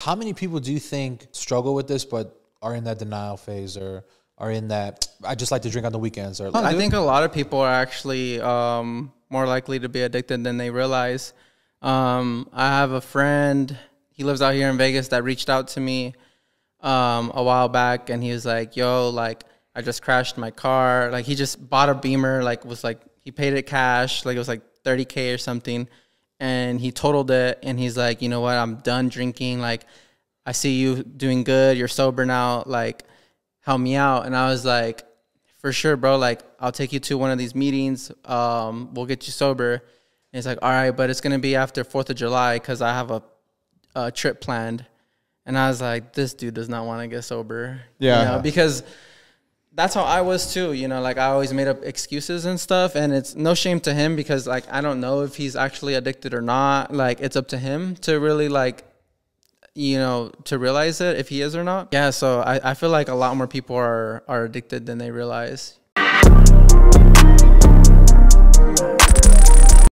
How many people do you think struggle with this, but are in that denial phase or are in that I just like to drink on the weekends? Or I think a lot of people are actually um, more likely to be addicted than they realize. Um, I have a friend. He lives out here in Vegas that reached out to me um, a while back, and he was like, "Yo, like I just crashed my car. Like he just bought a Beamer. Like was like he paid it cash. Like it was like 30k or something." And he totaled it and he's like you know what? I'm done drinking. Like i see you doing good. You're sober now. Like help me out. And i was like for sure bro. Like i'll take you to one of these meetings. Um, we'll get you sober. And he's like all right but it's gonna be after fourth of july because i have a, a, trip planned. And i was like this dude does not want to get sober. Yeah. you know, because that's how I was too. You know, like I always made up excuses and stuff, and it's no shame to him because like I don't know if he's actually addicted or not. Like it's up to him to really like, you know, to realize it if he is or not. Yeah. So I, I feel like a lot more people are are addicted than they realize.